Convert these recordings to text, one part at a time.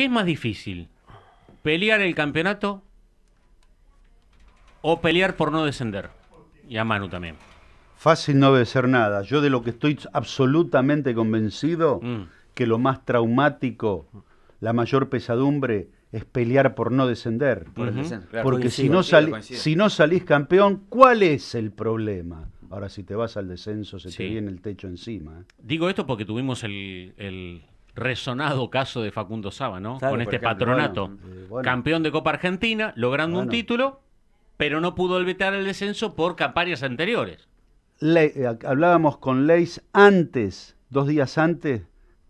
¿Qué es más difícil? ¿Pelear el campeonato o pelear por no descender? Y a Manu también. Fácil no debe ser nada. Yo de lo que estoy absolutamente convencido, Mm. que lo más traumático, la mayor pesadumbre, es pelear por no descender. Por claro. Porque si no, coincido, sali- coincido. si no salís campeón, ¿cuál es el problema? Ahora, si te vas al descenso, se Sí. te viene el techo encima. ¿eh? Digo esto porque tuvimos el, el resonado caso de Facundo Saba, ¿no? Claro, Con este ejemplo, patronato. bueno, eh, bueno. Campeón de Copa Argentina, logrando un título, pero no pudo evitar el descenso por campañas anteriores. Le- eh, hablábamos con Leis antes, dos días antes,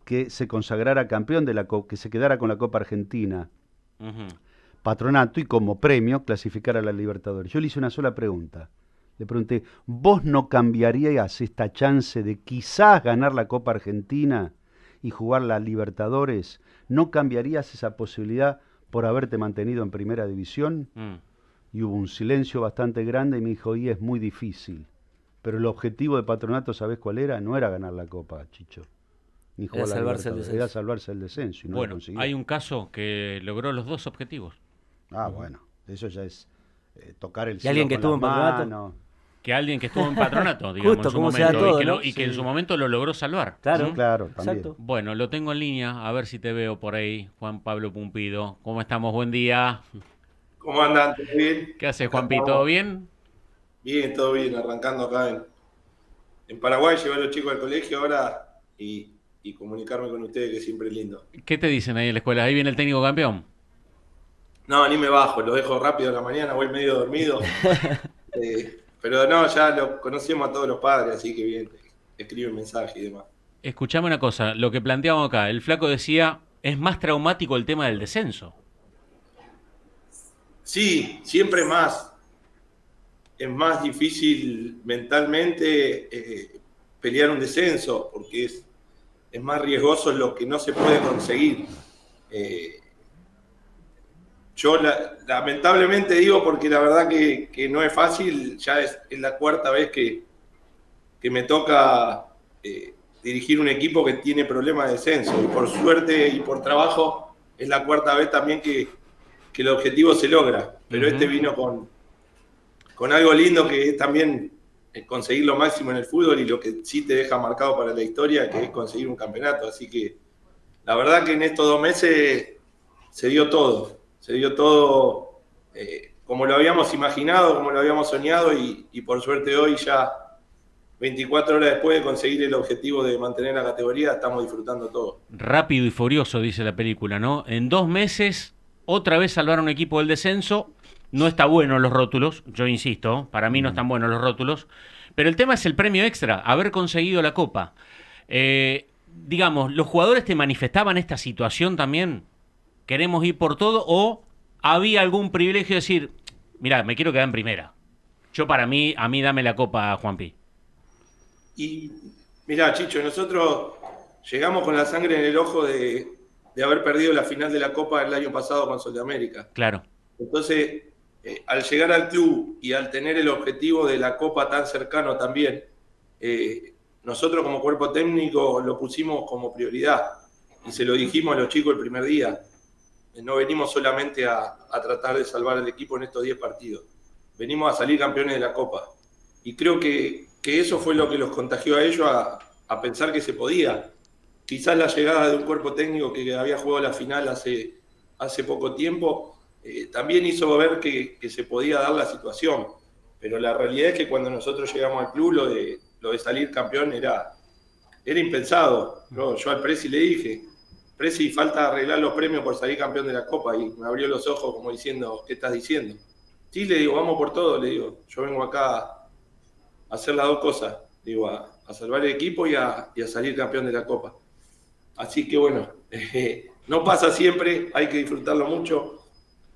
que se consagrara campeón de la co- que se quedara con la Copa Argentina, patronato y como premio clasificar a la Libertadores. Yo le hice una sola pregunta. Le pregunté, ¿vos no cambiarías esta chance de quizás ganar la Copa Argentina y jugar la Libertadores? ¿No cambiarías esa posibilidad por haberte mantenido en primera división? Mm. Y hubo un silencio bastante grande y me dijo, y es muy difícil. Pero el objetivo de Patronato, ¿sabés cuál era? No era ganar la Copa, Chicho. Ni jugar la salvarse el descenso. Era salvarse el descenso y no bueno, hay un caso que logró los dos objetivos. Ah, bueno, eso ya es eh, tocar el ¿Y alguien que cielo estuvo en Patronato? Que alguien que estuvo en patronato, digamos, Justo en su momento, y, que lo- ¿no? y que en su momento lo logró salvar. Claro. Claro, también. Exacto. Bueno, lo tengo en línea, a ver si te veo por ahí, Juan Pablo Pumpido. ¿Cómo estamos? Buen día. ¿Cómo andan? ¿Todo bien? ¿Qué haces, Juanpi? ¿Todo bien? Bien, todo bien, arrancando acá en, en Paraguay, llevar a los chicos al colegio ahora y, y comunicarme con ustedes, que siempre es lindo. ¿Qué te dicen ahí en la escuela? Ahí viene el técnico campeón. No, ni me bajo, lo dejo rápido a la mañana, voy medio dormido. Eh, pero no, ya lo conocemos a todos los padres, así que bien, escriben mensajes y demás. Escuchame una cosa, lo que planteamos acá, el flaco decía, es más traumático el tema del descenso. Sí, siempre más. Es más difícil mentalmente eh, pelear un descenso, porque es, es más riesgoso lo que no se puede conseguir. Eh, yo la- lamentablemente digo, porque la verdad que, que no es fácil, ya es, es la cuarta vez que, que me toca eh, dirigir un equipo que tiene problemas de descenso. Y por suerte y por trabajo, es la cuarta vez también que, que el objetivo se logra. Pero este vino con, con algo lindo que es también eh, conseguir lo máximo en el fútbol y lo que sí te deja marcado para la historia, que es conseguir un campeonato. Así que la verdad que en estos dos meses se dio todo. Se dio todo eh, como lo habíamos imaginado, como lo habíamos soñado y, y por suerte hoy ya 24 horas después de conseguir el objetivo de mantener la categoría, estamos disfrutando todo. Rápido y furioso, dice la película, ¿no? En dos meses, otra vez salvar a un equipo del descenso. No está bueno los rótulos, yo insisto, para mí no están buenos los rótulos. Pero el tema es el premio extra, haber conseguido la copa. Eh, digamos, ¿los jugadores te manifestaban esta situación también? ¿Queremos ir por todo? ¿O había algún privilegio de decir, mira, me quiero quedar en primera? Yo para mí, a mí dame la copa, Juanpi. Y mirá, Chicho, nosotros llegamos con la sangre en el ojo de, de haber perdido la final de la Copa el año pasado con Sol de América. Claro. Entonces, eh, al llegar al club y al tener el objetivo de la Copa tan cercano también, eh, nosotros como cuerpo técnico lo pusimos como prioridad y se lo dijimos a los chicos el primer día. No venimos solamente a, a tratar de salvar al equipo en estos 10 partidos, venimos a salir campeones de la Copa. Y creo que, que eso fue lo que los contagió a ellos a, a pensar que se podía. Quizás la llegada de un cuerpo técnico que había jugado la final hace, hace poco tiempo eh, también hizo ver que, que se podía dar la situación. Pero la realidad es que cuando nosotros llegamos al club, lo de, lo de salir campeón era, era impensado. Yo al Presi le dije, Presi, falta arreglar los premios por salir campeón de la Copa. Y me abrió los ojos como diciendo, ¿qué estás diciendo? Sí, le digo, vamos por todo, le digo. Yo vengo acá a hacer las dos cosas. Digo, a, salvar el equipo y a, y a salir campeón de la Copa. Así que bueno, no pasa siempre, hay que disfrutarlo mucho.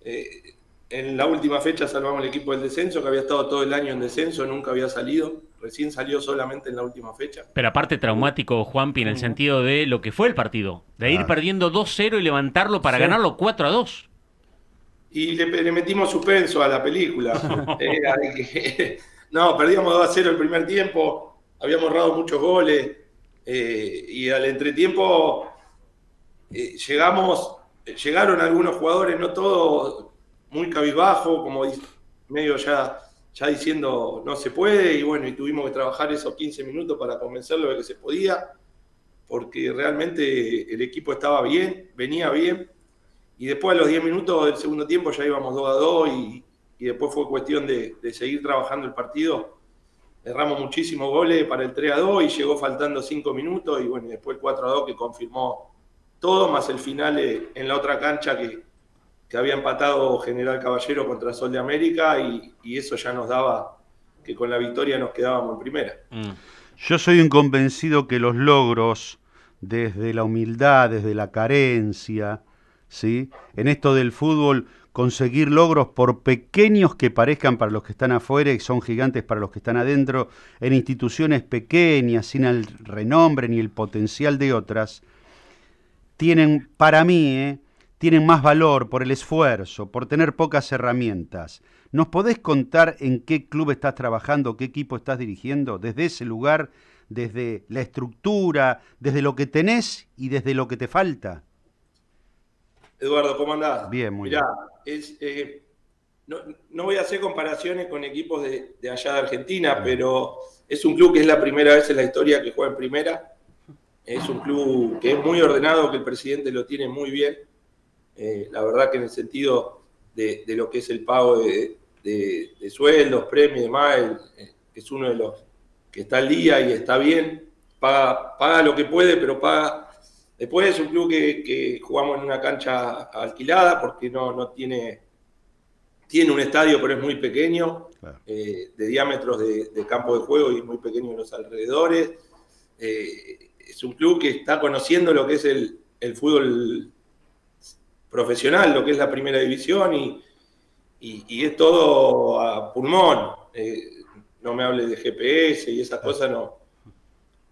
Eh, en la última fecha salvamos el equipo del descenso, que había estado todo el año en descenso, nunca había salido. Recién salió solamente en la última fecha. Pero aparte traumático, Juanpi, en el sentido de lo que fue el partido. De ir Claro. perdiendo 2-0 y levantarlo para Sí. ganarlo 4-2. Y le, le metimos suspenso a la película. Eh, hay que- no, perdíamos 2 a 0 el primer tiempo, habíamos ahorrado muchos goles. eh, y al entretiempo eh, llegamos llegaron algunos jugadores, no todos muy cabizbajo, como medio ya, ya diciendo no se puede, y bueno, y tuvimos que trabajar esos 15 minutos para convencerlo de que se podía, porque realmente el equipo estaba bien, venía bien, y después a los 10 minutos del segundo tiempo ya íbamos 2 a 2 y, y después fue cuestión de, de, seguir trabajando el partido. Erramos muchísimos goles para el 3 a 2 y llegó faltando 5 minutos y bueno, después el 4 a 2 que confirmó todo, más el final eh, en la otra cancha que, que había empatado General Caballero contra Sol de América y, eso ya nos daba que con la victoria nos quedábamos en primera. Mm. Yo soy un convencido que los logros desde la humildad, desde la carencia, ¿sí? En esto del fútbol, conseguir logros, por pequeños que parezcan para los que están afuera y son gigantes para los que están adentro, en instituciones pequeñas, sin el renombre ni el potencial de otras, tienen, para mí, ¿eh? Tienen más valor por el esfuerzo, por tener pocas herramientas. ¿Nos podés contar en qué club estás trabajando, qué equipo estás dirigiendo? Desde ese lugar, desde la estructura, desde lo que tenés y desde lo que te falta. Eduardo, ¿cómo andás? Bien, muy bien. Es, eh, no, no, voy a hacer comparaciones con equipos de, de allá de Argentina, bien. pero es un club que es la primera vez en la historia que juega en primera. Es un club que es muy ordenado, que el presidente lo tiene muy bien. Eh, la verdad que en el sentido de, de lo que es el pago de, de sueldos, premios y demás, el, es uno de los que está al día y está bien. Paga, paga lo que puede, pero paga Después es un club que, que, jugamos en una cancha alquilada porque no, no tiene, tiene un estadio, pero es muy pequeño, claro. eh, de diámetros de, de, campo de juego y muy pequeño en los alrededores. Eh, es un club que está conociendo lo que es el, el, fútbol profesional, lo que es la primera división y, y, es todo a pulmón. Eh, no me hable de GPS y esas cosas, no,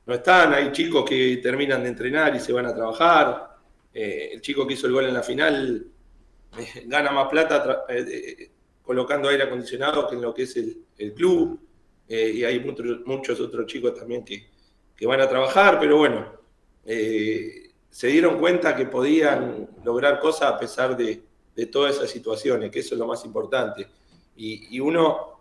no están, hay chicos que terminan de entrenar y se van a trabajar, eh, el chico que hizo el gol en la final eh, gana más plata colocando aire acondicionado que en lo que es el, club, y hay muchos otros chicos también que, que, van a trabajar, pero bueno, se dieron cuenta que podían lograr cosas a pesar de, de, todas esas situaciones, que eso es lo más importante. Y, y uno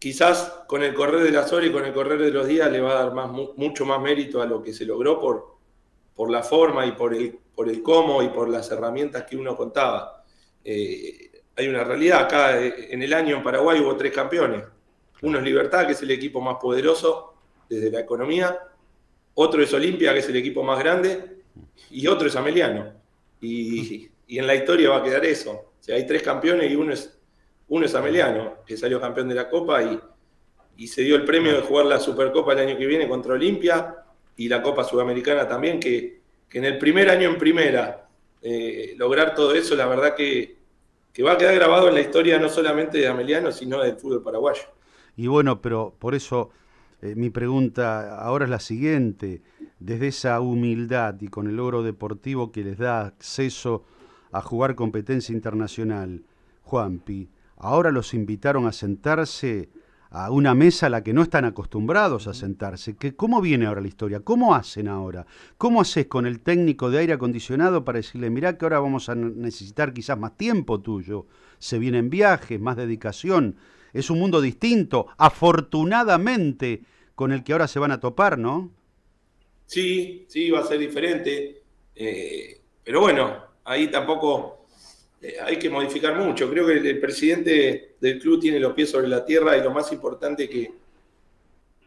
quizás con el correr de las horas y con el correr de los días le va a dar más, mucho más mérito a lo que se logró por, por la forma y por el, por el cómo y por las herramientas que uno contaba. Eh, hay una realidad, acá eh, en el año en Paraguay hubo tres campeones. Uno es Libertad, que es el equipo más poderoso desde la economía, otro es Olimpia, que es el equipo más grande, y otro es Ameliano. Y, y en la historia va a quedar eso. O hay tres campeones y uno es uno es Ameliano, que salió campeón de la Copa y, y se dio el premio de jugar la Supercopa el año que viene contra Olimpia y la Copa Sudamericana también, que, que en el primer año en primera eh, lograr todo eso, la verdad que, que, va a quedar grabado en la historia no solamente de Ameliano, sino del fútbol paraguayo. Y bueno, pero por eso eh, mi pregunta ahora es la siguiente, desde esa humildad y con el logro deportivo que les da acceso a jugar competencia internacional, Juanpi, ahora los invitaron a sentarse a una mesa a la que no están acostumbrados a sentarse. ¿Que, ¿Cómo viene ahora la historia? ¿Cómo hacen ahora? ¿Cómo haces con el técnico de aire acondicionado para decirle, mirá que ahora vamos a necesitar quizás más tiempo tuyo? Se vienen viajes, más dedicación. Es un mundo distinto, afortunadamente, con el que ahora se van a topar, ¿no? Sí, sí, va a ser diferente. Eh, pero bueno, ahí tampoco eh, hay que modificar mucho. Creo que el presidente del club tiene los pies sobre la tierra y lo más importante que,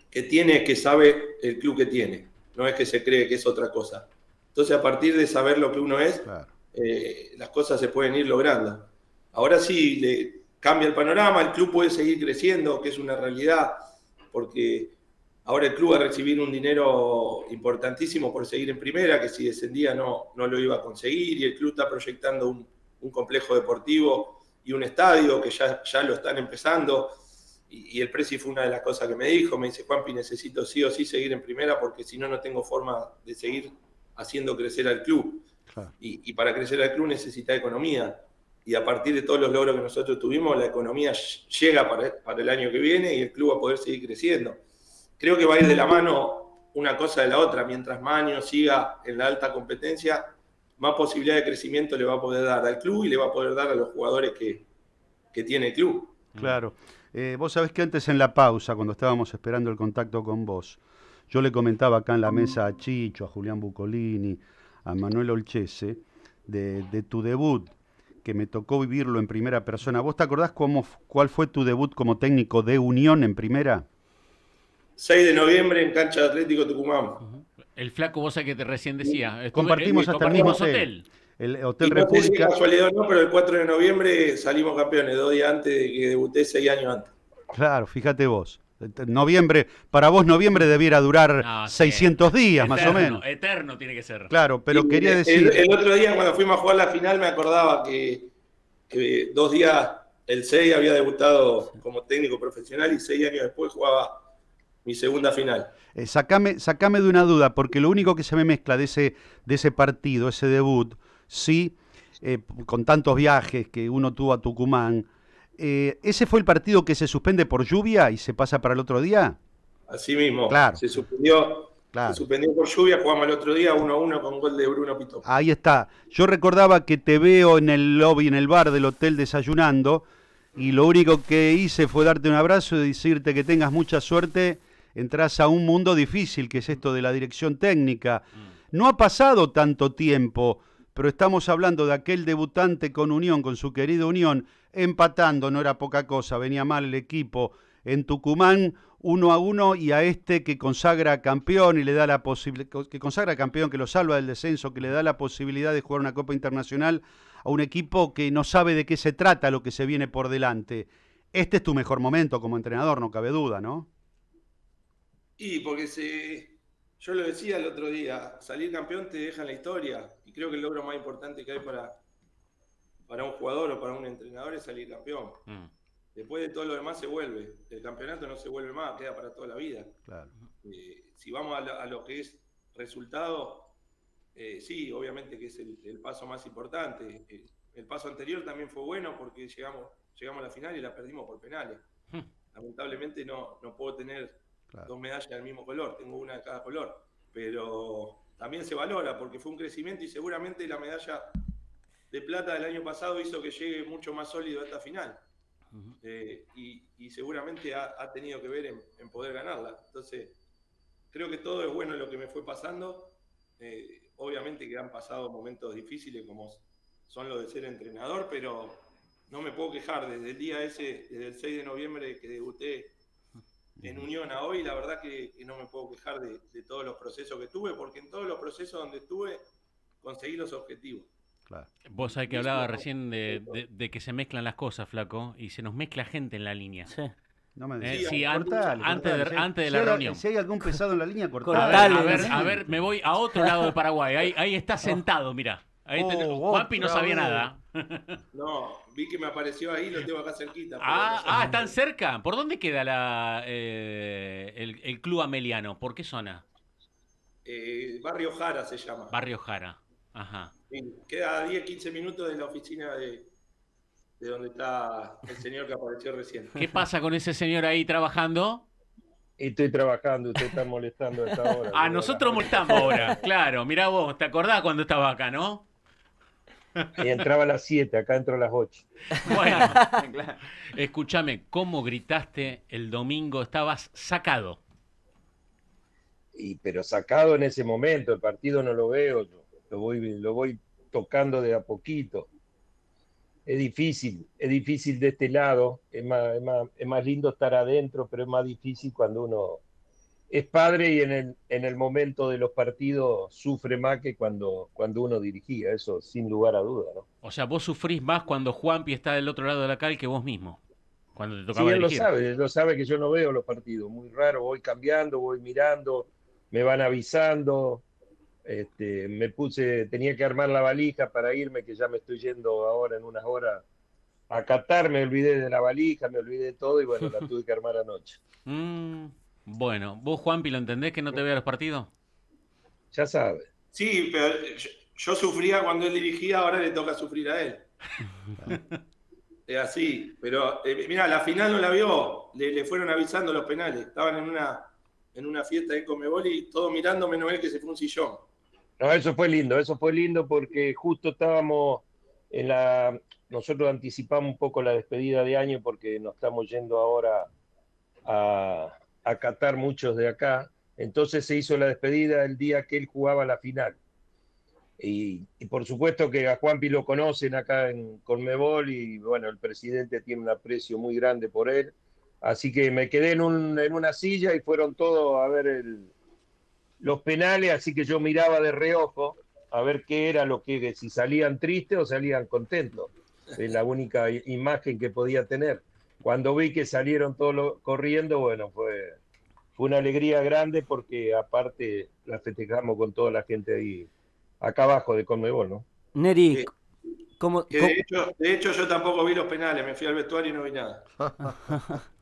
que tiene es que sabe el club que tiene, no es que se cree que es otra cosa. Entonces, a partir de saber lo que uno es, claro. eh, las cosas se pueden ir logrando. Ahora sí, le cambia el panorama, el club puede seguir creciendo, que es una realidad, porque ahora el club va a recibir un dinero importantísimo por seguir en primera, que si descendía no, no lo iba a conseguir, y el club está proyectando un un complejo deportivo y un estadio que ya, ya lo están empezando. Y, y, el Presi fue una de las cosas que me dijo. Me dice, Juanpi, necesito sí o sí seguir en primera porque si no, no tengo forma de seguir haciendo crecer al club. Claro. Y, y, para crecer al club necesita economía. Y a partir de todos los logros que nosotros tuvimos, la economía llega para, para el año que viene y el club va a poder seguir creciendo. Creo que va a ir de la mano una cosa de la otra. Mientras Maño siga en la alta competencia, más posibilidad de crecimiento le va a poder dar al club y le va a poder dar a los jugadores que, que tiene el club. Claro. Eh, vos sabés que antes en la pausa, cuando estábamos esperando el contacto con vos, yo le comentaba acá en la mesa a Chicho, a Julián Bucolini, a Manuel Olchese, de, de tu debut, que me tocó vivirlo en primera persona. ¿Vos te acordás cómo, cuál fue tu debut como técnico de Unión en primera? 6 de noviembre en cancha de Atlético Tucumán. El flaco, vos sabés que te recién decía. estuve- Compartimos eh, hasta el mismo hotel. El Y Hotel no sé si es República. casualidad o no, pero el 4 de noviembre salimos campeones, dos días antes de que debuté, seis años antes. Claro, fíjate vos. Noviembre, para vos noviembre debiera durar No, sí. 600 días, más o menos. Eterno tiene que ser. Claro, pero Y quería el- decir... El, otro día, cuando fuimos a jugar la final, me acordaba que, que dos días, el 6 había debutado como técnico profesional y seis años después jugaba mi segunda final. Eh, sacame, sacame de una duda, porque lo único que se me mezcla de ese, de ese partido, ese debut, sí, eh, con tantos viajes que uno tuvo a Tucumán, eh, ¿ese fue el partido que se suspende por lluvia y se pasa para el otro día? Así mismo, Claro. se suspendió. Claro. Se suspendió por lluvia, jugamos el otro día 1 a 1 con gol de Bruno Pitó. Ahí está. Yo recordaba que te veo en el lobby, en el bar del hotel desayunando, y lo único que hice fue darte un abrazo y decirte que tengas mucha suerte. Entrás a un mundo difícil, que es esto de la dirección técnica. No ha pasado tanto tiempo, pero estamos hablando de aquel debutante con Unión, con su querido Unión, empatando, no era poca cosa, venía mal el equipo en Tucumán, uno a uno, y a este que consagra campeón y le da la posibilidad, que consagra campeón, que lo salva del descenso, que le da la posibilidad de jugar una Copa Internacional a un equipo que no sabe de qué se trata lo que se viene por delante. Este es tu mejor momento como entrenador, no cabe duda, ¿no? Y porque se, yo lo decía el otro día, salir campeón te deja en la historia. Y creo que el logro más importante que hay para, para un jugador o para un entrenador es salir campeón. Mm. Después de todo lo demás se vuelve. El campeonato no se vuelve más, queda para toda la vida. Claro. Eh, si vamos a lo, a lo que es resultado, eh, sí, obviamente que es el, el paso más importante. El, el paso anterior también fue bueno porque llegamos, llegamos a la final y la perdimos por penales. Hmm. Lamentablemente no, no puedo tener Claro. dos medallas del mismo color, tengo una de cada color. Pero también se valora porque fue un crecimiento y seguramente la medalla de plata del año pasado hizo que llegue mucho más sólido a esta final. Eh, y, y seguramente ha, ha tenido que ver en, en poder ganarla. Entonces, creo que todo es bueno lo que me fue pasando. Eh, obviamente que han pasado momentos difíciles como son los de ser entrenador, pero no me puedo quejar. Desde el día ese, desde el 6 de noviembre que debuté en Unión a hoy, la verdad que, que no me puedo quejar de, de todos los procesos que tuve, porque en todos los procesos donde estuve conseguí los objetivos. Claro. Vos sabés que hablaba recién de, de- de que se mezclan las cosas, flaco, y se nos mezcla gente en la línea. Sí. No me Eh, sí, Cortale, antes de- cortale. Antes de si la hay- reunión. Si hay algún pesado en la línea, A cortale. ver, a ver, a ver, me voy a otro lado de Paraguay. Ahí, ahí está sentado, mira. Ahí te- Oh, Juanpi no sabía nada. No, vi que me apareció ahí, lo tengo acá cerquita. Ah, ah, están cerca. ¿Por dónde queda la, eh, el, el club ameliano? ¿Por qué zona? Eh, Barrio Jara se llama. Barrio Jara. Ajá. Sí, queda a 10, 15 minutos de la oficina de, de donde está el señor que apareció recién. ¿Qué pasa con ese señor ahí trabajando? Estoy trabajando, usted está molestando a esta hora. Ah, nosotros molestamos ahora. Claro, mirá vos, ¿te acordás cuando estaba acá, no? Y entraba a las 7, acá entro a las 8. Bueno, Claro. escúchame, ¿cómo gritaste el domingo? Estabas sacado. Y, pero sacado en ese momento, el partido no lo veo, yo lo voy, lo voy tocando de a poquito. Es difícil, es difícil de este lado, es más, es más, es más lindo estar adentro, pero es más difícil cuando uno es padre y en el, en el momento de los partidos sufre más que cuando, cuando uno dirigía, eso sin lugar a duda, ¿no? O sea, vos sufrís más cuando Juanpi está del otro lado de la calle que vos mismo. Cuando te Sí, tocaba él lo sabe, él lo sabe que yo no veo los partidos, muy raro, voy cambiando, voy mirando, me van avisando, este, me puse, tenía que armar la valija para irme, que ya me estoy yendo ahora en unas horas a Qatar, me olvidé de la valija, me olvidé de todo y bueno, la tuve que armar anoche. Mm, bueno, vos Juanpi, ¿lo entendés que no te vea los partidos? Ya sabe. Sí, pero yo, yo sufría cuando él dirigía, ahora le toca sufrir a él. Es así, pero eh, mira, la final no la vio, le, le fueron avisando los penales, estaban en una, en una fiesta de Comebol y todo mirando menos él que se fue a un sillón. No, eso fue lindo, eso fue lindo porque justo estábamos en la... Nosotros anticipamos un poco la despedida de año porque nos estamos yendo ahora a, a Qatar muchos de acá. Entonces se hizo la despedida el día que él jugaba la final. Y, por supuesto que a Juanpi lo conocen acá en Conmebol y bueno, el presidente tiene un aprecio muy grande por él. Así que me quedé en, un, en una silla y fueron todos a ver el, los penales, así que yo miraba de reojo a ver qué era lo que, si salían tristes o salían contentos. Es la única imagen que podía tener. Cuando vi que salieron todos corriendo, bueno, fue, fue una alegría grande porque aparte la festejamos con toda la gente ahí, acá abajo de Conmebol, ¿no? Neri, ¿cómo, de, Hecho, de hecho yo tampoco vi los penales, me fui al vestuario y no vi nada.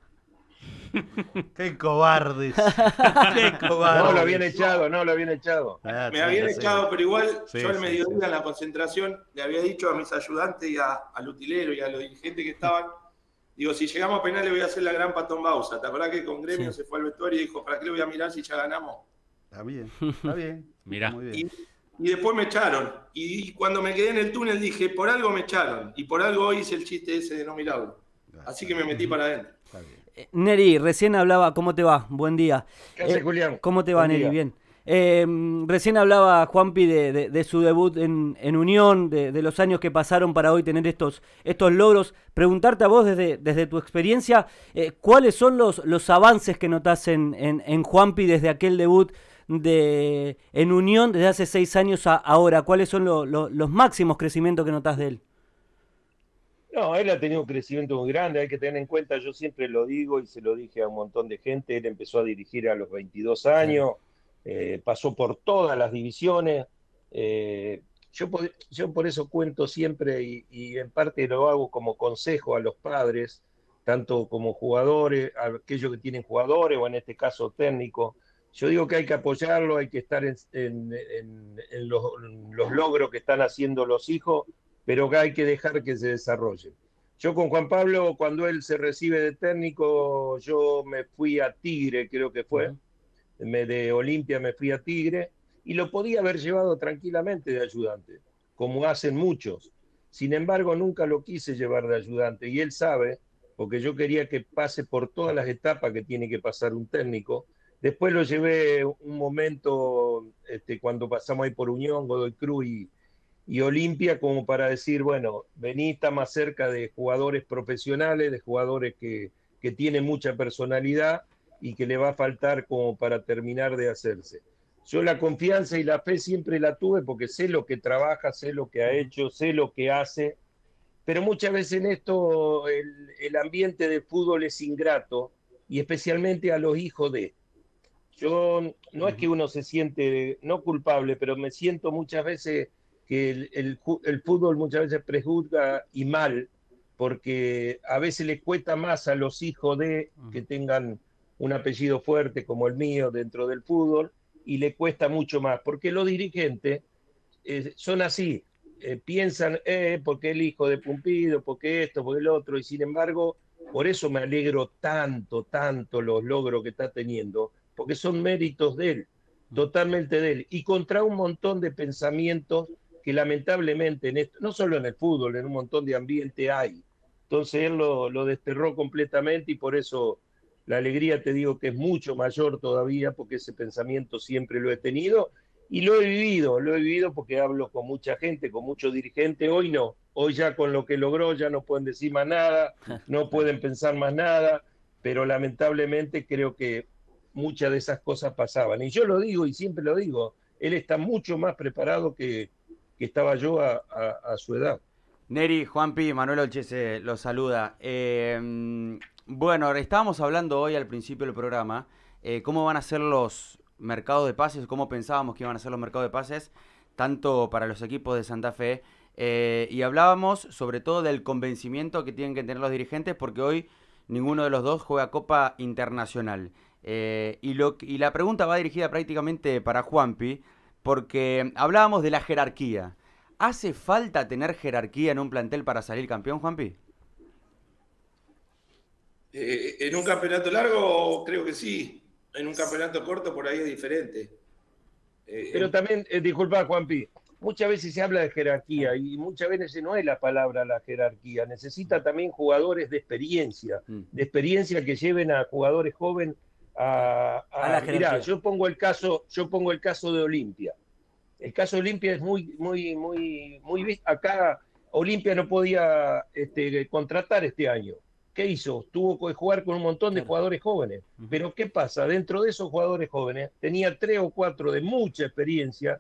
Qué cobardes. Qué cobardes. No lo habían echado, no lo habían echado. Ah, me habían echado, pero igual yo al mediodía en la concentración le había dicho a mis ayudantes y a, al utilero y a los dirigentes que estaban, digo, si llegamos a penales voy a hacer la gran patón Bausa. ¿Te acordás que con Gremio se fue al vestuario y dijo, ¿para qué le voy a mirar si ya ganamos? Está bien, está bien. Mira. Y, y, después me echaron. Y cuando me quedé en el túnel dije, por algo me echaron. Y por algo hice el chiste ese de no mirarlo. Así que me metí para adentro. Está bien. Neri, recién hablaba, ¿cómo te va? Buen día. ¿Qué hace, eh, Julián? ¿Cómo te va, Neri? Bien. Eh, recién hablaba Juanpi de, su debut en, Unión, de, los años que pasaron para hoy tener estos, estos logros. Preguntarte a vos desde, desde tu experiencia, eh, ¿cuáles son los, los avances que notas en, en, Juanpi desde aquel debut de, en Unión desde hace seis años a ahora? ¿Cuáles son los máximos crecimientos que notas de él? No, él ha tenido un crecimiento muy grande, hay que tener en cuenta, yo siempre lo digo y se lo dije a un montón de gente, él empezó a dirigir a los 22 años, eh, pasó por todas las divisiones. Eh, yo, yo, por eso cuento siempre y, en parte lo hago como consejo a los padres, tanto como jugadores, a aquellos que tienen jugadores o en este caso técnicos. Yo digo que hay que apoyarlo, hay que estar en, los, los logros que están haciendo los hijos, pero que hay que dejar que se desarrolle. Yo con Juan Pablo, cuando él se recibe de técnico, yo me fui a Tigre, creo que fue, de Olimpia me fui a Tigre, y lo podía haber llevado tranquilamente de ayudante, como hacen muchos. Sin embargo, nunca lo quise llevar de ayudante, y él sabe, porque yo quería que pase por todas las etapas que tiene que pasar un técnico. Después lo llevé un momento, este, cuando pasamos ahí por Unión, Godoy Cruz y, y Olimpia como para decir, bueno, vení está más cerca de jugadores profesionales, de jugadores que, que tienen mucha personalidad y que le va a faltar como para terminar de hacerse. Yo la confianza y la fe siempre la tuve porque sé lo que trabaja, sé lo que ha hecho, sé lo que hace, pero muchas veces en esto el, el ambiente de fútbol es ingrato y especialmente a los hijos de. Yo no es que uno se siente no culpable, pero me siento muchas veces que el, el, fútbol muchas veces prejuzga y mal, porque a veces le cuesta más a los hijos de que tengan un apellido fuerte como el mío dentro del fútbol, y le cuesta mucho más, porque los dirigentes eh, son así, eh, piensan, eh, porque el hijo de Pumpido, porque esto, porque el otro, y sin embargo, por eso me alegro tanto, tanto los logros que está teniendo, porque son méritos de él, totalmente de él, y contra un montón de pensamientos que lamentablemente, en esto, no solo en el fútbol, en un montón de ambiente hay. Entonces él lo, lo desterró completamente y por eso la alegría te digo que es mucho mayor todavía porque ese pensamiento siempre lo he tenido y lo he vivido, lo he vivido porque hablo con mucha gente, con muchos dirigentes, hoy no, hoy ya con lo que logró ya no pueden decir más nada, no pueden pensar más nada, pero lamentablemente creo que muchas de esas cosas pasaban. Y yo lo digo y siempre lo digo, él está mucho más preparado que, que estaba yo a, su edad. Neri, Juanpi, Manuel Olchese lo saluda. Eh, bueno, estábamos hablando hoy al principio del programa eh, cómo van a ser los mercados de pases, cómo pensábamos que iban a ser los mercados de pases, tanto para los equipos de Santa Fe, eh, y hablábamos sobre todo del convencimiento que tienen que tener los dirigentes, porque hoy ninguno de los dos juega Copa Internacional. y, lo, y la pregunta va dirigida prácticamente para Juanpi, porque hablábamos de la jerarquía. ¿Hace falta tener jerarquía en un plantel para salir campeón, Juanpi? Eh, en un campeonato largo creo que sí. En un campeonato corto por ahí es diferente. Eh, Pero también, eh, disculpa, Juanpi, muchas veces se habla de jerarquía y muchas veces no es la palabra la jerarquía. Necesita también jugadores de experiencia, Mm. de experiencia que lleven a jugadores jóvenes a, A la mirá, jerarquía. yo pongo el caso, yo pongo el caso de Olimpia. El caso de Olimpia es muy, muy, muy, muy acá Olimpia no podía este, contratar este año. ¿Qué hizo? Tuvo que jugar con un montón de jugadores jóvenes. Pero ¿qué pasa? Dentro de esos jugadores jóvenes tenía tres o cuatro de mucha experiencia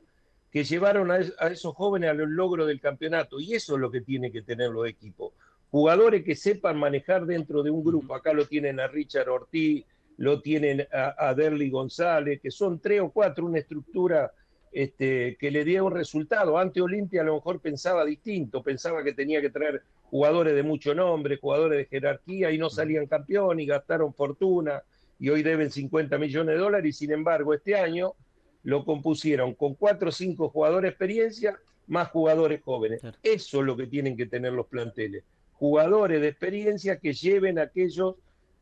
que llevaron a, es- a esos jóvenes al logro del campeonato. Y eso es lo que tiene que tener los equipos. Jugadores que sepan manejar dentro de un grupo. Acá lo tienen a Richard Ortiz, lo tienen a, a Derly González, que son tres o cuatro, una estructura este, que le dio un resultado. Ante Olimpia a lo mejor pensaba distinto, pensaba que tenía que traer jugadores de mucho nombre, jugadores de jerarquía y no salían campeón y gastaron fortuna y hoy deben 50 millones de dólares y sin embargo este año lo compusieron con cuatro o cinco jugadores de experiencia más jugadores jóvenes. Eso es lo que tienen que tener los planteles. Jugadores de experiencia que lleven a aquellos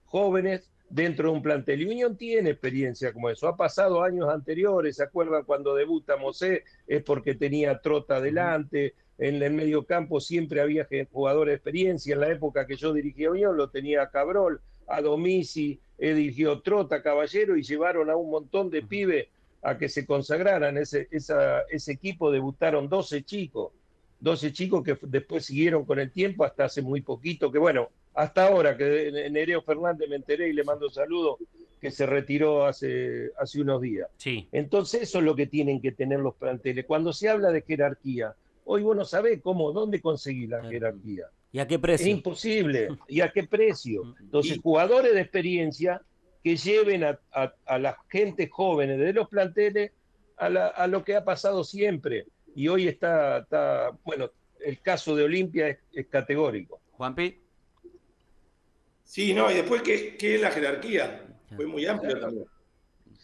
jóvenes dentro de un plantel. Y Unión tiene experiencia como eso. Ha pasado años anteriores, ¿se acuerdan cuando debuta Mosé? Es porque tenía Trota adelante. En el medio campo siempre había jugadores de experiencia. En la época que yo dirigía Unión lo tenía a Cabrol, a Domisi, he dirigido Trota, Caballero y llevaron a un montón de pibes a que se consagraran. Ese, esa- ese equipo debutaron 12 chicos, 12 chicos que después siguieron con el tiempo hasta hace muy poquito, que bueno, hasta ahora que Nereo Fernández me enteré y le mando saludos, que se retiró hace, hace unos días. Sí. Entonces eso es lo que tienen que tener los planteles. Cuando se habla de jerarquía, hoy vos no sabés cómo, dónde conseguir la jerarquía. ¿Y a qué Es precio? imposible. ¿Y a qué precio? Entonces, jugadores de experiencia que lleven a, a, a la gente jóvenes de los planteles a, la- a lo que ha pasado siempre. Y hoy está, está bueno, el caso de Olimpia es, es categórico. Juanpi. Sí, no, y después, ¿qué, qué es la jerarquía? Fue muy amplio también.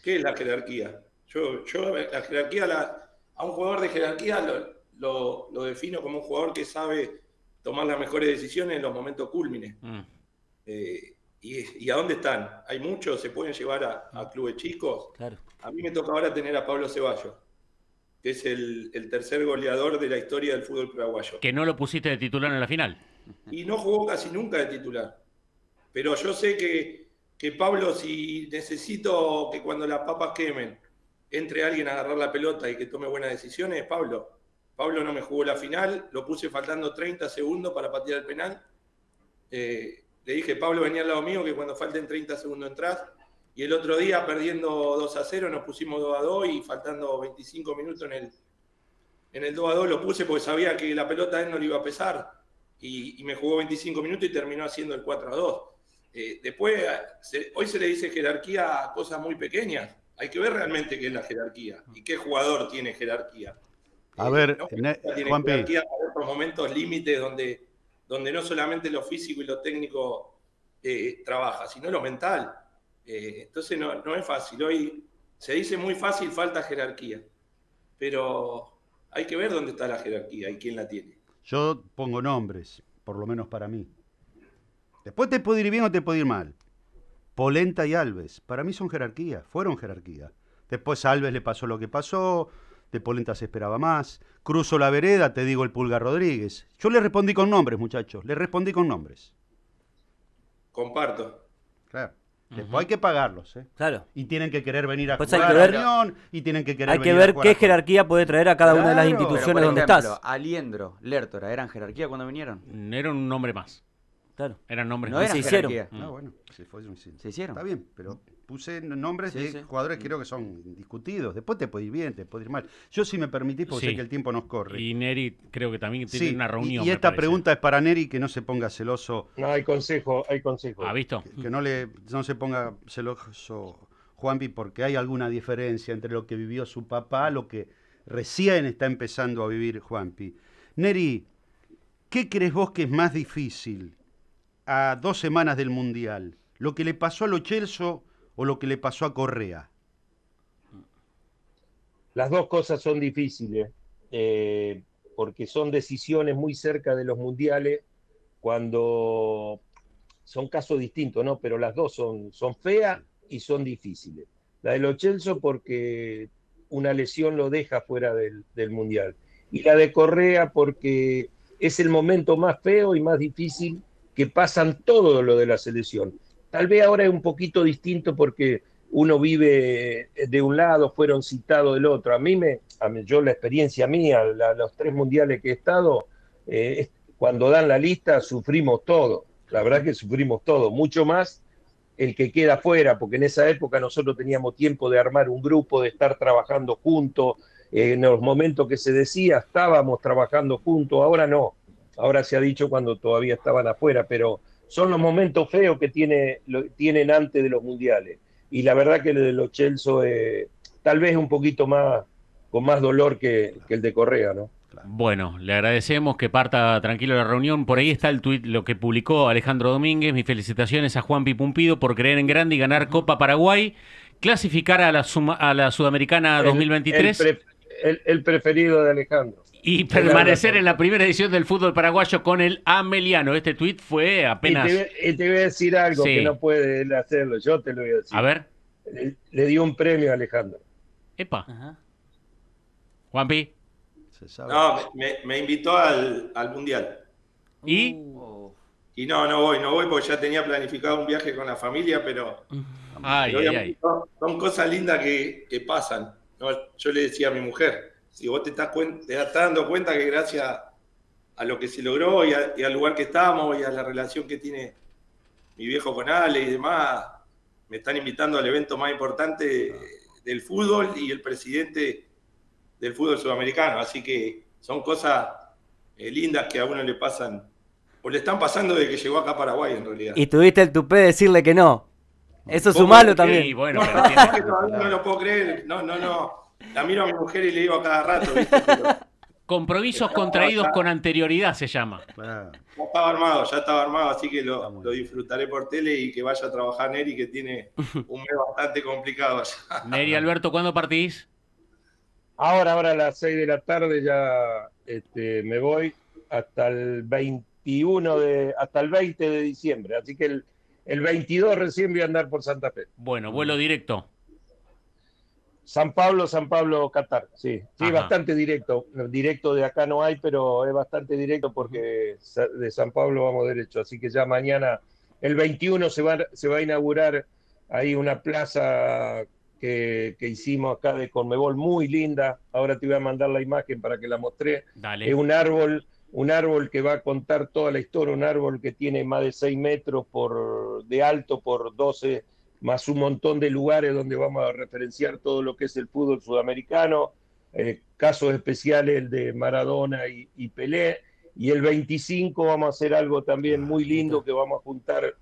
¿Qué es la jerarquía? Yo, yo la jerarquía, la- a un jugador de jerarquía lo, lo- lo defino como un jugador que sabe tomar las mejores decisiones en los momentos cúlmines. Mm. Eh, y, y a dónde están? Hay muchos, se pueden llevar a, a clubes chicos. Claro. A mí me toca ahora tener a Pablo Ceballos, que es el, el tercer goleador de la historia del fútbol paraguayo. Que no lo pusiste de titular en la final. y no jugó casi nunca de titular. Pero yo sé que, que Pablo, si necesito que cuando las papas quemen entre alguien a agarrar la pelota y que tome buenas decisiones, Pablo. Pablo no me jugó la final, lo puse faltando 30 segundos para patear el penal. Eh, le dije, Pablo, venía al lado mío, que cuando falten 30 segundos entras. Y el otro día, perdiendo 2 a 0, nos pusimos 2 a 2 y faltando 25 minutos en el, en el 2 a 2 lo puse porque sabía que la pelota a él no le iba a pesar y, y me jugó 25 minutos y terminó haciendo el 4 a 2. Eh, después, se- hoy se le dice jerarquía a cosas muy pequeñas. Hay que ver realmente qué es la jerarquía y qué jugador tiene jerarquía. A Eh, ver, no Ne- tiene jerarquía para otros momentos límites donde, donde no solamente lo físico y lo técnico eh, trabaja, sino lo mental. Eh, entonces no, no es fácil. Hoy se dice muy fácil, falta jerarquía. Pero hay que ver dónde está la jerarquía y quién la tiene. Yo pongo nombres, por lo menos para mí. Después te puede ir bien o te puede ir mal. Polenta y Alves, para mí son jerarquía, fueron jerarquía. Después a Alves le pasó lo que pasó, de Polenta se esperaba más. Cruzo la vereda, te digo el Pulga Rodríguez. Yo le respondí con nombres, muchachos, le respondí con nombres. Comparto. Claro. Después hay que pagarlos, ¿eh? Claro. Y tienen que querer venir a Pues jugar hay que a ver- Unión, y tienen que querer Hay que venir ver qué jerarquía puede traer a cada una de las instituciones Pero, instituciones por donde ejemplo, estás. Aliendro, Lertora, ¿eran jerarquía cuando vinieron? Era un nombre más. Claro. Eran nombres No eran Mm. se hicieron. jerarquía. Ah, bueno, se fue un sí. Se hicieron. Está bien, pero puse nombres Sí, de sí. jugadores que creo que son indiscutidos. Después te puede ir bien, te puede ir mal. Yo si me permitís, porque Sí. sé que el tiempo nos corre. Y Neri creo que también tiene Sí, una reunión. Y, esta parece. pregunta es para Neri, que no se ponga celoso, No, hay consejo, hay consejo. ¿Ha visto? que, que no, le, no se ponga celoso Juanpi, porque hay alguna diferencia entre lo que vivió su papá, lo que recién está empezando a vivir Juanpi. Neri, ¿qué crees vos que es más difícil a dos semanas del Mundial? ¿Lo que le pasó a Lo Celso o lo que le pasó a Correa? Las dos cosas son difíciles, eh, porque son decisiones muy cerca de los mundiales, cuando son casos distintos, ¿no? Pero las dos son, son feas y son difíciles. La de Chelsea porque una lesión lo deja fuera del, del Mundial. Y la de Correa porque es el momento más feo y más difícil que pasan todo lo de la selección. Tal vez ahora es un poquito distinto porque uno vive de un lado, fueron citados del otro. A mí, me, a mí yo la experiencia mía, los tres mundiales que he estado, eh, cuando dan la lista sufrimos todo. La verdad que sufrimos todo, mucho más el que queda fuera, porque en esa época nosotros teníamos tiempo de armar un grupo, de estar trabajando juntos. en los momentos que se decía, estábamos trabajando juntos, ahora no. Ahora se ha dicho cuando todavía estaban afuera, pero son los momentos feos que tiene, lo- tienen antes de los mundiales. Y la verdad que el de los Chelsea eh, tal vez un poquito más, con más dolor que, que el de Correa, ¿no? Bueno, le agradecemos que parta tranquilo la reunión. Por ahí está el tuit, lo que publicó Alejandro Domínguez. Mis felicitaciones a Juan Pipumpido por creer en grande y ganar Copa Paraguay, clasificar a la, suma- a la Sudamericana El- 2023 El, pre- el- el preferido de Alejandro. Y permanecer en la primera edición del fútbol paraguayo con el Ameliano. Este tuit fue Y apenas... te, voy- y te voy a decir algo Sí. que no puede él hacerlo, yo te lo voy a decir. A ver, Le, le dio un premio a Alejandro. epa, Ajá. Juanpi. Se sabe. No, me, me invitó al, al Mundial. ¿Y? Uh, Y no, no voy, no voy porque ya tenía planificado un viaje con la familia, pero Ay, ay, ay. son, son cosas lindas que, que pasan. ¿no? Yo le decía a mi mujer, si vos te estás, cuen- te estás dando cuenta que gracias a lo que se logró y, a- y al lugar que estamos y a la relación que tiene mi viejo con Ale y demás, me están invitando al evento más importante del fútbol y el presidente del fútbol sudamericano. Así que son cosas eh, lindas que a uno le pasan, o le están pasando desde que llegó acá a Paraguay en realidad. Y tuviste el tupé de decirle que no. Eso es ¿Cómo? malo Sí, también. bueno, pero No, es que tiene- todavía no lo puedo creer. No, no, no. La miro a mi mujer y le digo a cada rato, ¿viste? Pero compromisos contraídos con anterioridad se llama. Ya estaba armado, ya estaba armado, así que lo, disfrutaré por tele y que vaya a trabajar Neri, que tiene un mes bastante complicado allá. Neri Alberto, ¿cuándo partís? Ahora, ahora a las 6 de la tarde ya este, me voy hasta el 21 de, hasta el 20 de diciembre. Así que el, el 22 recién voy a andar por Santa Fe. Bueno, vuelo directo. San Pablo, San Pablo, Qatar. Sí, sí, Ajá. bastante directo. Directo de acá no hay, pero es bastante directo porque de San Pablo vamos derecho. Así que ya mañana, el 21, se va, se va a inaugurar ahí una plaza que, que hicimos acá de Conmebol muy linda. Ahora te voy a mandar la imagen para que la mostré. Dale. Es un árbol, un árbol que va a contar toda la historia, un árbol que tiene más de 6 metros por, de alto por 12, más un montón de lugares donde vamos a referenciar todo lo que es el fútbol sudamericano, eh, casos especiales el de Maradona y, y Pelé, y el 25 vamos a hacer algo también muy lindo que vamos a juntar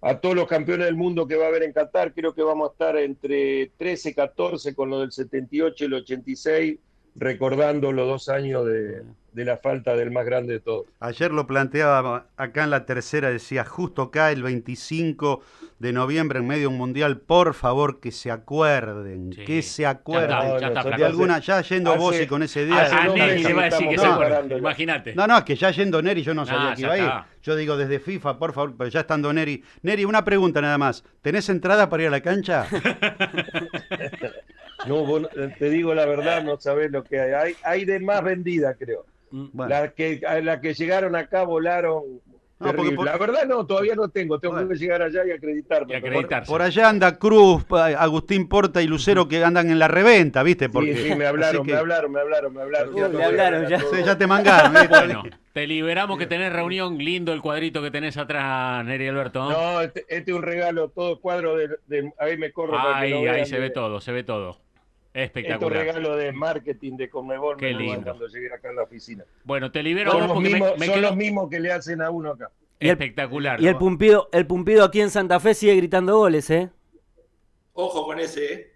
a todos los campeones del mundo que va a haber en Qatar, creo que vamos a estar entre 13, 14 con lo del 78 y el 86, recordando los dos años de, de la falta del más grande de todos. Ayer lo planteaba acá en la tercera, decía, justo acá el 25 de noviembre en medio de un mundial, por favor que se acuerden, Sí. que se Ya acuerden. está, ya está, de alguna, ya yendo hace- vos y con ese día. hace Neri va a decir que. Imagínate. No, no, es que ya yendo Neri yo no sabía que iba a ir. Yo digo desde FIFA, por favor, pero ya estando Neri. Neri, una pregunta nada más. ¿Tenés entrada para ir a la cancha? No, vos no- te digo la verdad, no sabés lo que hay. Hay, hay de más vendida, creo. Bueno, Las que, la que llegaron acá volaron. No, porque terrible. por- La verdad no, todavía no tengo. Tengo Bueno. que llegar allá y acreditarme. Y acreditarse. por allá anda Cruz, Agustín Porta y Lucero que andan en la reventa, ¿viste? Porque, Sí, sí, me hablaron, que- me hablaron, me hablaron, me hablaron. Uy, Ya me hablaron, ya. todo. Sí, ya te mangaron. te liberamos que tenés reunión. Lindo el cuadrito que tenés atrás, Neri Alberto. No, este, este es un regalo, todo cuadro de, de- ahí me corro para que Ahí, ahí vean se de- ve todo, se ve todo. Este Espectacular. regalo de marketing de Conmebol Qué me lo dan lindo. cuando llegué acá a la oficina. Bueno, te libero Son, los me, mismos, me son quedo los mismos que le hacen a uno acá. Y el- espectacular. Y el pumpido, el pumpido aquí en Santa Fe sigue gritando goles, ¿eh? Ojo con ese, ¿eh?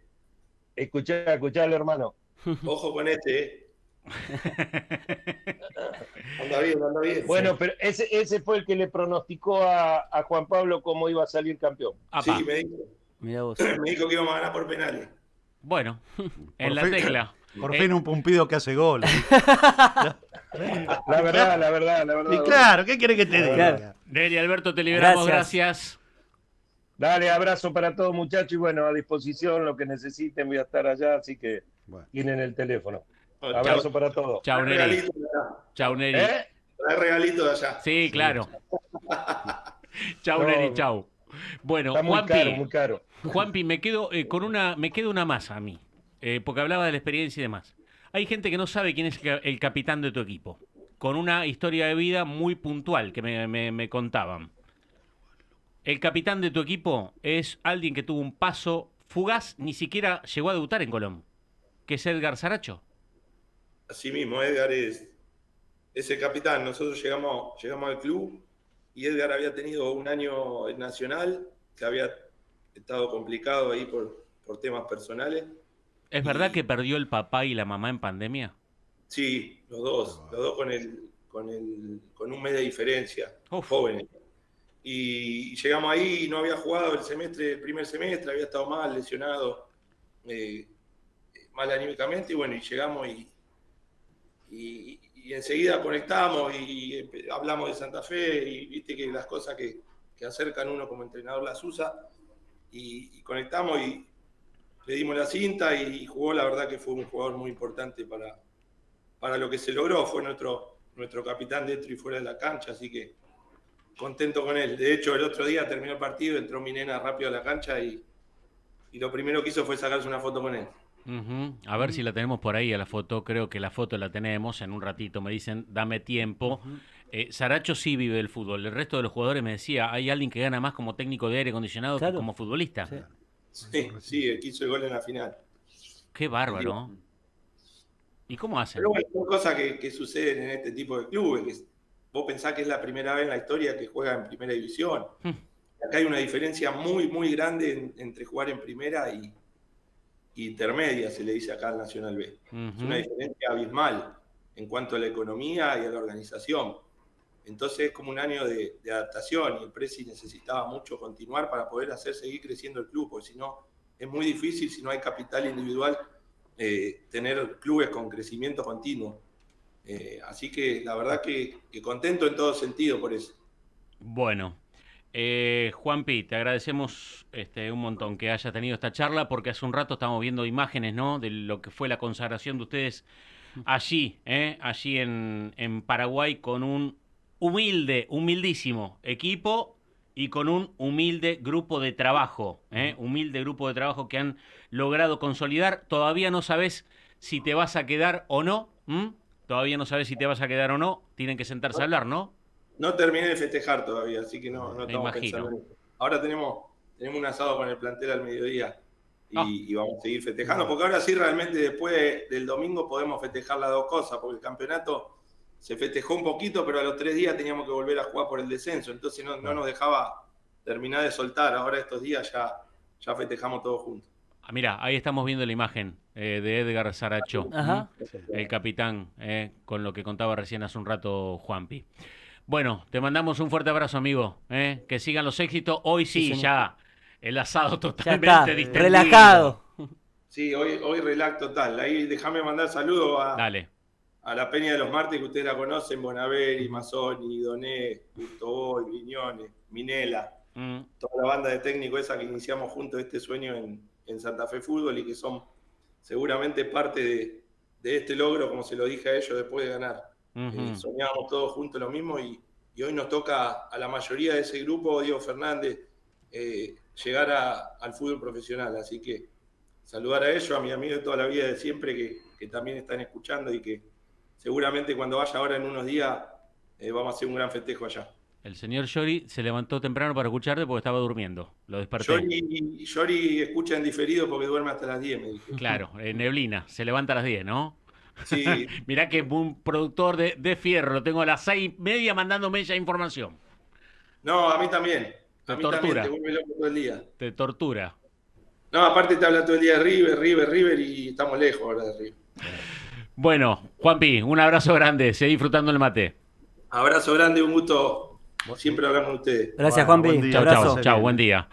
Escuchá, escuchá, hermano. Ojo con ese, ¿eh? Anda bien, anda bien. Bueno, pero ese, ese fue el que le pronosticó a, a Juan Pablo cómo iba a salir campeón. Apá. sí, me dijo, Mira vos. me dijo que íbamos a ganar por penales. Bueno, en Por la fin- tecla. Por Eh, fin un pumpido que hace gol. La verdad, la verdad, la verdad. Y claro, ¿qué quiere que te diga? Neri Alberto, te liberamos. Gracias. Gracias. Dale, abrazo para todos muchachos y bueno, a disposición, lo que necesiten, voy a estar allá, así que Bueno. tienen el teléfono. Bueno, Abrazo chau. para todos. Chau, Neri. regalito de allá. Chau, Neri. ¿Eh? Trae regalito de allá. Sí, claro. chau, No, Neri, chau. Bueno, Está muy Juanpi, caro, muy caro. Juanpi, me quedo eh, con una, me quedo una más a mí, eh, porque hablaba de la experiencia y demás. Hay gente que no sabe quién es el ca- el capitán de tu equipo, con una historia de vida muy puntual que me, me- me contaban. El capitán de tu equipo es alguien que tuvo un paso fugaz, ni siquiera llegó a debutar en Colón, que es Edgar Saracho. Así mismo, Edgar es, es el capitán. Nosotros llegamos, llegamos al club y Edgar había tenido un año Nacional que había estado complicado ahí por, por temas personales. ¿Es verdad que perdió el papá y la mamá en pandemia? Sí, los dos, los dos con, el, con, el, con un mes de diferencia, Uf. jóvenes. Y llegamos ahí y no había jugado el semestre, el primer semestre, había estado mal, lesionado, eh, mal anímicamente, y bueno, y llegamos y, y, y enseguida conectamos y, empe- hablamos de Santa Fe y viste que las cosas que, que acercan uno como entrenador las usa y, y conectamos y le dimos la cinta y jugó, la verdad que fue un jugador muy importante para, para lo que se logró, fue nuestro, nuestro capitán dentro y fuera de la cancha, así que contento con él. De hecho, el otro día terminó el partido, entró mi nena rápido a la cancha y, y lo primero que hizo fue sacarse una foto con él. A ver si la tenemos por ahí a la foto. Creo que la foto la tenemos en un ratito. Me dicen, dame tiempo. Eh, Saracho sí vive del fútbol. El resto de los jugadores me decía, hay alguien que gana más como técnico de aire acondicionado que como futbolista. Sí. Sí, sí, el que hizo el gol en la final. Qué bárbaro. ¿Y cómo hacen? Pero bueno, son cosas que, que suceden en este tipo de clubes. Que vos pensás que es la primera vez en la historia que juega en primera división. Hmm. Acá hay una diferencia muy, muy grande en- entre jugar en primera y intermedia, se le dice acá al Nacional B. Es una diferencia abismal en cuanto a la economía y a la organización. Entonces es como un año de, de adaptación y el Presi necesitaba mucho continuar para poder hacer seguir creciendo el club, porque si no es muy difícil, si no hay capital individual, eh, tener clubes con crecimiento continuo. Eh, así que la verdad que, que contento en todo sentido por eso. Bueno, eh, Juanpi, te agradecemos este, un montón que hayas tenido esta charla porque hace un rato estábamos viendo imágenes, ¿no? De lo que fue la consagración de ustedes allí, ¿eh? allí en, en Paraguay con un humilde, humildísimo equipo y con un humilde grupo de trabajo, ¿eh? humilde grupo de trabajo que han logrado consolidar. Todavía no sabes si te vas a quedar o no, todavía no sabes si te vas a quedar o no. Tienen que sentarse a hablar, ¿no? No terminé de festejar todavía, así que no, estamos pensando en eso. Ahora tenemos, tenemos un asado con el plantel al mediodía y, Ah. y vamos a seguir festejando, porque ahora sí realmente después del domingo podemos festejar las dos cosas, porque el campeonato se festejó un poquito, pero a los tres días teníamos que volver a jugar por el descenso, entonces no, no nos dejaba terminar de soltar. Ahora estos días ya, ya festejamos todos juntos. Ah, Mira, ahí estamos viendo la imagen eh, de Edgar Saracho, el capitán, eh, con lo que contaba recién hace un rato Juanpi. Bueno, te mandamos un fuerte abrazo, amigo. eh, Que sigan los éxitos. Hoy sí, ya el asado Ya totalmente está, distendido. relajado. Sí, hoy, hoy relax total. Ahí déjame mandar saludos a, Dale. a la Peña de los Martes, que ustedes la conocen, Bonaveri, Mazzoni, Doné, Gusto Boy, Viñones, Minela, Mm, toda la banda de técnicos esa que iniciamos juntos este sueño en, en Santa Fe Fútbol y que son seguramente parte de, de este logro, como se lo dije a ellos después de ganar. Eh, soñábamos todos juntos lo mismo y, y hoy nos toca a la mayoría de ese grupo, Diego Fernández, eh, llegar a- al fútbol profesional. Así que saludar a ellos, a mis amigos de toda la vida de siempre que, que también están escuchando y que seguramente cuando vaya ahora en unos días eh, vamos a hacer un gran festejo allá. El señor Yori se levantó temprano para escucharte porque estaba durmiendo. Lo desperté. Yori, Yori escucha en diferido porque duerme hasta las 10, me dijo. Claro, en neblina. Se levanta a las 10, ¿no? Sí, Mirá que es un productor de, de fierro. Lo tengo a las seis y media mandándome esa información. no, a mí también. Te A mí tortura. también, te vuelve loco todo el día. Te tortura. No, aparte te habla todo el día de River, River, River y estamos lejos ahora de River. Bueno, Juanpi, un abrazo grande. Seguí disfrutando el mate. Abrazo grande, un gusto siempre hablar con ustedes. Gracias, Bueno, Juanpi. buen Abrazo. chao, chao. Buen día.